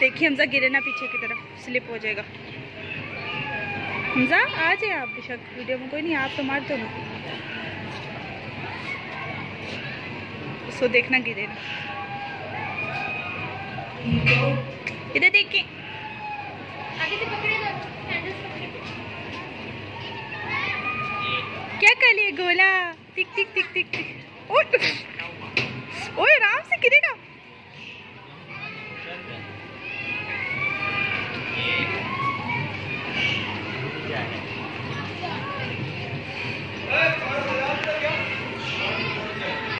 देखिए हमजा गिरे ना पीछे की तरफ़ स्लिप हो जाएगा। हमजा, आ जाए आप बेशक वीडियो में कोई नहीं, आप तो मार दो ना। उसको देखना गिरे ना। इधर देखिए। क्या कर लिए गोला? टिक टिक टिक टिक टिक। ओए